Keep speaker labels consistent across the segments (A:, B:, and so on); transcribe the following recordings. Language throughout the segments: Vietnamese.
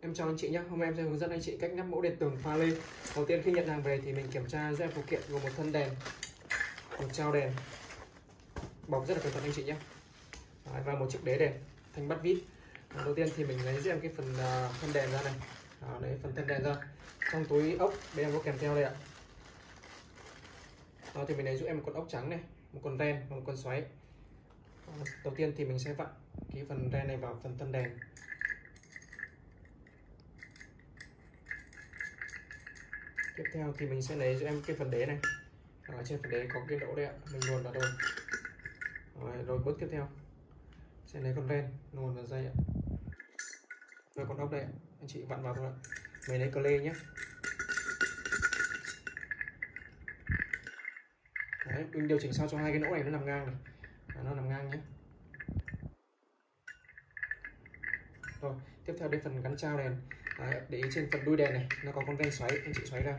A: Em chào anh chị nhé, hôm nay em sẽ hướng dẫn anh chị cách lắp mẫu đèn tường pha lê Đầu tiên khi nhận hàng về thì mình kiểm tra giúp phụ kiện gồm một thân đèn Một trao đèn. Bọc rất là cẩn thận anh chị nhé. Đấy, Và một chiếc đế đèn, thanh bắt vít. Đầu tiên thì mình lấy riêng em cái phần uh, thân đèn ra này. Đó, Lấy phần thân đèn ra. Trong túi ốc bên em có kèm theo đây ạ. Đó thì mình lấy giúp em một con ốc trắng này Một con ren và một con xoáy. Đầu tiên thì mình sẽ vặn cái phần ren này vào phần thân đèn. Tiếp theo thì mình sẽ lấy cho em cái phần đế này. Ở trên phần đế có cái lỗ đây ạ. Mình luồn vào đây rồi, rồi bước tiếp theo. Sẽ lấy con ren luồn vào dây ạ. Rồi con ốc đây ạ. Anh chị vặn vào thôi ạ. Mình lấy cờ lê nhé. Đấy mình điều chỉnh sao cho hai cái lỗ này nó nằm ngang này. Nó nằm ngang nhé. Rồi tiếp theo đây phần gắn trao đèn. Đấy, để ý trên phần đuôi đèn này nó có con ven xoáy anh chị xoáy ra.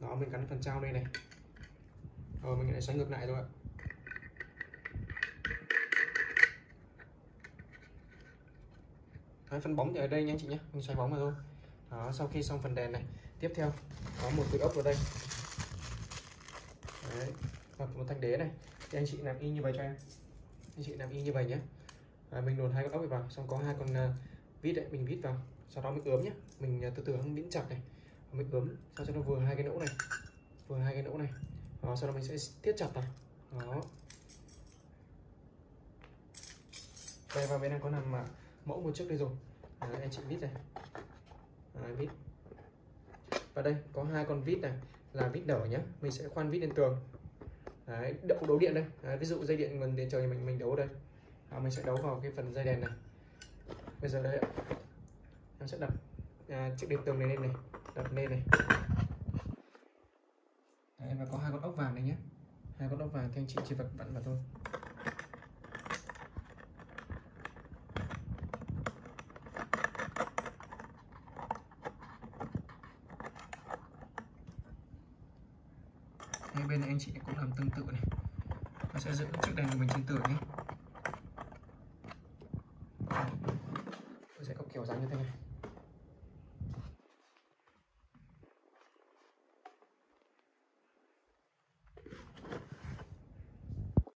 A: Đó mình gắn phần trao đây này. Rồi mình lại xoáy ngược lại thôi ạ. Đấy, phần bóng thì ở đây nha anh chị nhé mình xoáy bóng vào thôi. Đó sau khi xong phần đèn này tiếp theo có một cái ốc vào đây. Đấy, và một thanh đế này. Thì anh chị làm y như vậy cho em. Anh chị làm y như vậy nhé à, mình luồn hai con ốc vào xong có hai con uh, vít đấy mình vít vào. Sau đó mình ướm nhé mình à, từ từ không miễn chặt này. Mình ướm sao cho nó vừa hai cái nỗ này. Vừa hai cái nỗ này. Đó sau đó mình sẽ tiết chặt vào. Đó. Đây và bên em có nằm à, mẫu một chiếc đây rồi. Đấy, anh chị vít này. Đấy, vít. Và đây có hai con vít này là vít nở nhé mình sẽ khoan vít lên tường. Đấy, đấu đấu điện đây. Đấy, ví dụ dây điện nguồn điện trời mình mình đấu đây. Đó, mình sẽ đấu vào cái phần dây đèn này bây giờ đây ạ. Em sẽ đập à, chiếc đèn tường này lên này. Đập lên này. Đấy, và có hai con ốc vàng này nhé. Hai con ốc vàng thì anh chị chỉ vật vặn vào thôi. Thế bên này anh chị cũng làm tương tự này. Nó sẽ giữ chiếc đèn của mình trên tường nhé sẽ có kiểu dáng như thế này.